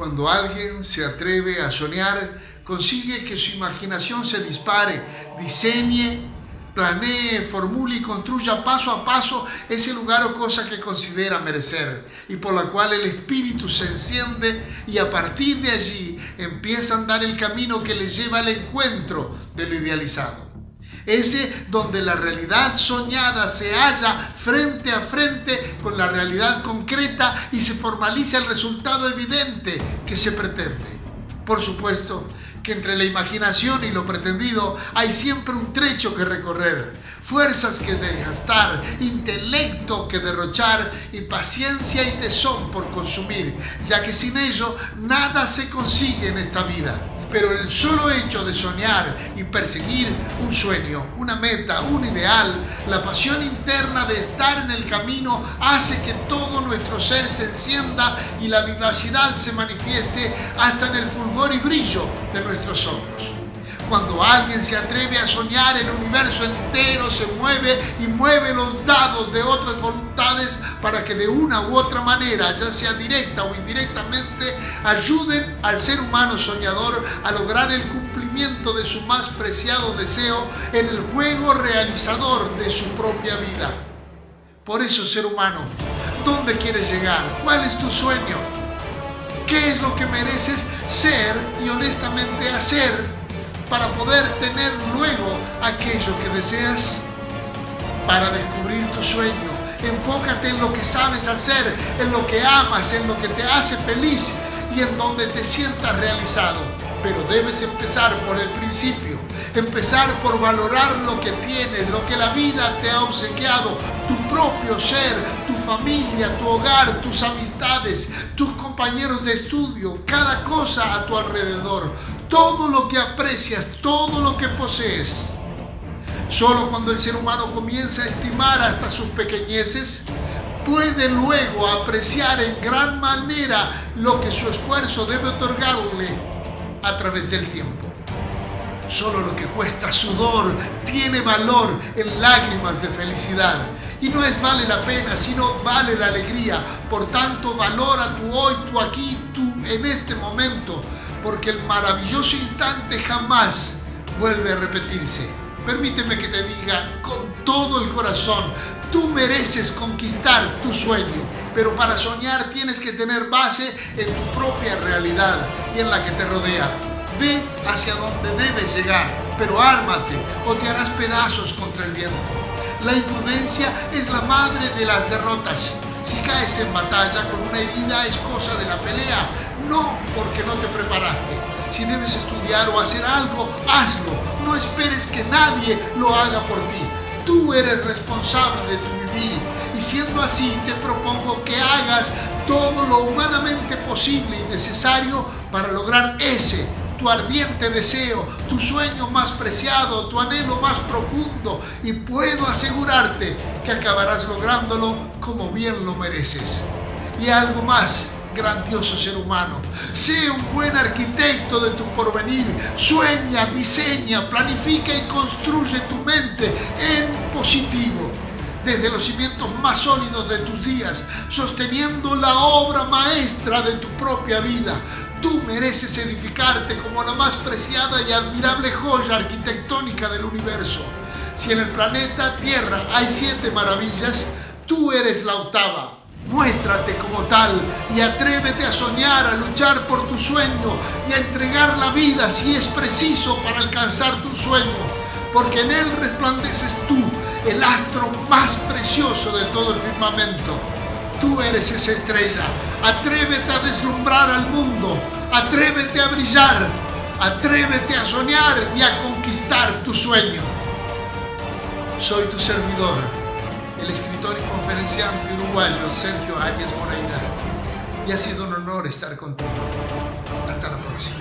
Cuando alguien se atreve a soñar, consigue que su imaginación se dispare, diseñe, planee, formule y construya paso a paso ese lugar o cosa que considera merecer y por la cual el espíritu se enciende y a partir de allí empieza a andar el camino que le lleva al encuentro de lo idealizado. Ese donde la realidad soñada se halla frente a frente con la realidad concreta y se formaliza el resultado evidente que se pretende. Por supuesto, que entre la imaginación y lo pretendido hay siempre un trecho que recorrer, fuerzas que desgastar, intelecto que derrochar y paciencia y tesón por consumir, ya que sin ello nada se consigue en esta vida pero el solo hecho de soñar y perseguir un sueño, una meta, un ideal, la pasión interna de estar en el camino hace que todo nuestro ser se encienda y la vivacidad se manifieste hasta en el fulgor y brillo de nuestros ojos. Cuando alguien se atreve a soñar, el universo entero se mueve y mueve los dados de otras voluntades para que de una u otra manera, ya sea directa o indirectamente, ayuden al ser humano soñador a lograr el cumplimiento de su más preciado deseo en el juego realizador de su propia vida. Por eso, ser humano, ¿dónde quieres llegar? ¿Cuál es tu sueño? ¿Qué es lo que mereces ser y honestamente hacer para poder tener luego aquello que deseas? Para descubrir tu sueño, enfócate en lo que sabes hacer, en lo que amas, en lo que te hace feliz y en donde te sientas realizado. Pero debes empezar por el principio, empezar por valorar lo que tienes, lo que la vida te ha obsequiado, tu propio ser, tu familia, tu hogar, tus amistades, tus compañeros de estudio, cada cosa a tu alrededor, todo lo que aprecias, todo lo que posees. Solo cuando el ser humano comienza a estimar hasta sus pequeñeces, puede luego apreciar en gran manera lo que su esfuerzo debe otorgarle a través del tiempo. Solo lo que cuesta sudor tiene valor en lágrimas de felicidad. Y no es vale la pena, sino vale la alegría. Por tanto, valora tu hoy, tu aquí, tú en este momento, porque el maravilloso instante jamás vuelve a repetirse. Permíteme que te diga con todo el corazón, tú mereces conquistar tu sueño, pero para soñar tienes que tener base en tu propia realidad y en la que te rodea. Ve hacia donde debes llegar, pero ármate o te harás pedazos contra el viento. La imprudencia es la madre de las derrotas. Si caes en batalla con una herida es cosa de la pelea, no porque no te preparaste. Si debes estudiar o hacer algo, hazlo. No esperes que nadie lo haga por ti. Tú eres responsable de tu vivir y siendo así te propongo que hagas todo lo humanamente posible y necesario para lograr ese tu ardiente deseo, tu sueño más preciado, tu anhelo más profundo y puedo asegurarte que acabarás lográndolo como bien lo mereces. Y algo más, grandioso ser humano. Sé un buen arquitecto de tu porvenir. Sueña, diseña, planifica y construye tu mente en positivo. Desde los cimientos más sólidos de tus días, sosteniendo la obra maestra de tu propia vida, Tú mereces edificarte como la más preciada y admirable joya arquitectónica del universo. Si en el planeta Tierra hay siete maravillas, tú eres la octava. Muéstrate como tal y atrévete a soñar, a luchar por tu sueño y a entregar la vida si es preciso para alcanzar tu sueño, porque en él resplandeces tú, el astro más precioso de todo el firmamento. Tú eres esa estrella. Atrévete a deslumbrar al mundo. Atrévete a brillar. Atrévete a soñar y a conquistar tu sueño. Soy tu servidor, el escritor y conferenciante uruguayo Sergio Arias Moreira. Y ha sido un honor estar contigo. Hasta la próxima.